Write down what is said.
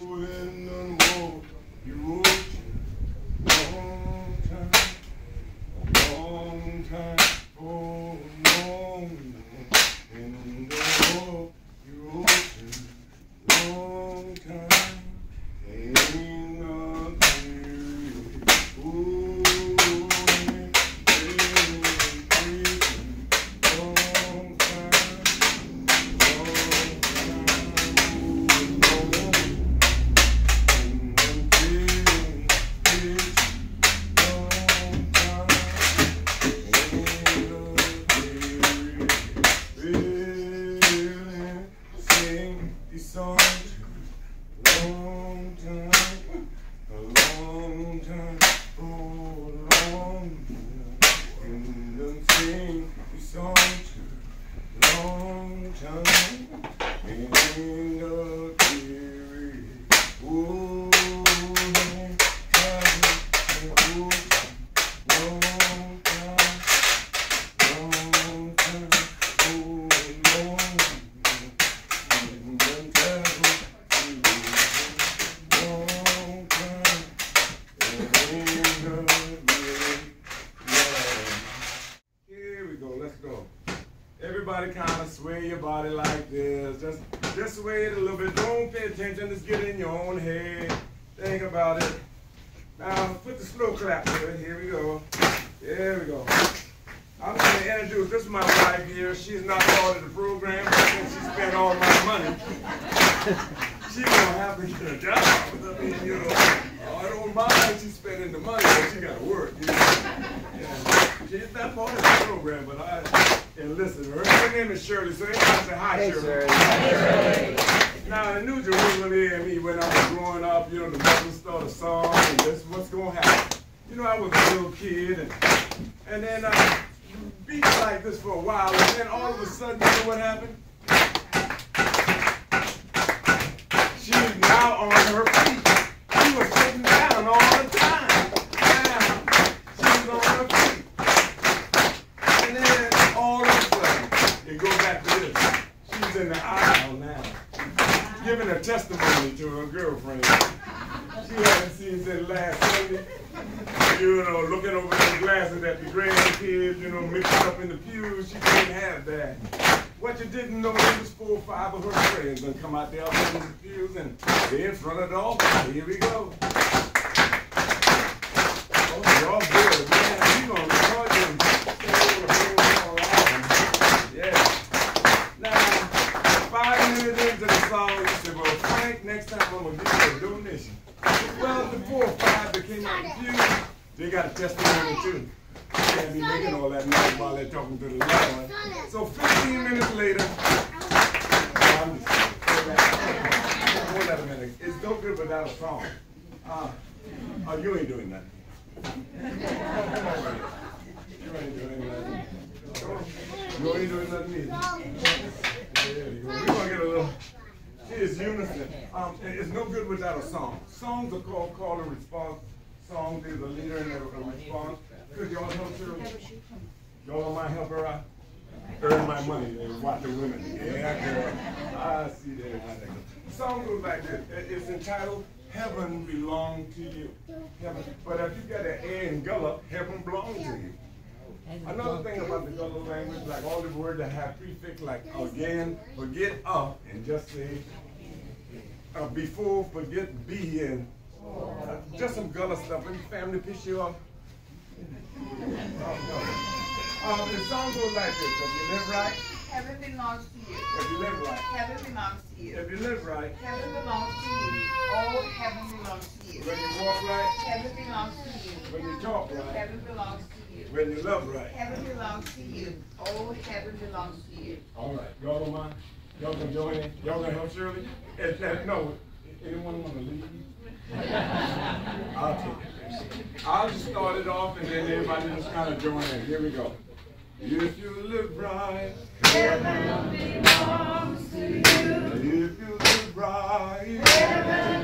long time, long time, go. Let's go. Everybody kind of sway your body like this. Just, just sway it a little bit. Don't pay attention. Just get in your own head. Think about it. Now, put the slow clap to it. Here we go. There we go. I'm going to introduce, this is my wife here. She's not part of the program, since she spent all my money, she gonna have to get a job. I mean, you know, I don't mind she's spending the money, but she gotta work. You know? yeah. She's not part of program, but I enlisted her. Her name is Shirley, so everybody say hi, Hey, Shirley. Shirley. Now, in New Jerusalem, here and me, when I was growing up, you know, the mother started a song, and this is what's gonna happen. You know, I was a little kid, and, and then uh, I beat like this for a while, and then all of a sudden, you know what happened? She's now on her feet. She was sitting down all the time. Now, she's on her feet. And then all of a sudden, it goes back to this. In the aisle now, giving a testimony to her girlfriend. She hasn't seen since last Sunday. You know, looking over the glasses at the grandkids, you know, mixing up in the pews. She couldn't have that. What you didn't know, there was four or five of her friends gonna come out there in the pews and they in front of the altar. Here we go. Oh, y'all good, man. You gonna record them. Yeah. Now, five minutes into the song, you said, well, Frank, next time I'm gonna give you a donation. Well, the four or five that came out pew, they got a testimony too. You can't be making all that noise while they're talking to the Lord. So 15 minutes later, I'm just, hold that a minute. It's no good without a song. Uh, oh, you ain't doing nothing. You ain't doing nothing. You ain't doing nothing either. There you go. We're gonna get a little. It's unison. Um, it's no good without a song. Songs are called call and response. Songs, there's a leader and a, response. Could y'all help her? Y'all might help her out? Earn my money and watch the women. Yeah, girl. I see that. song goes like this. It- It's entitled Heaven Belongs to You. Heaven. But if you got an A in Gullah, heaven belongs to you. Another thing about the Gullah language, like all the words that have prefix like again, forget up, and just say uh, before, forget be, and uh, just some Gullah stuff. Any family piss you off? Um, the song goes like this. If you live right, Heaven belongs to you. if you live right, Heaven belongs to you. if you live right, Heaven belongs to you. All heaven belongs to you. when you walk right, Heaven belongs to you. when you talk right, Heaven belongs to you. when you love right. Heaven belongs to you. All heaven belongs to you. All right, y'all don't mind? Y'all gonna join in? Y'all gonna help Shirley? If, if, no, anyone wanna leave? I'll take it. I'll just start it off and then everybody just kinda join in. Here we go. If you live right, Heaven belongs to you. if you live right, Heaven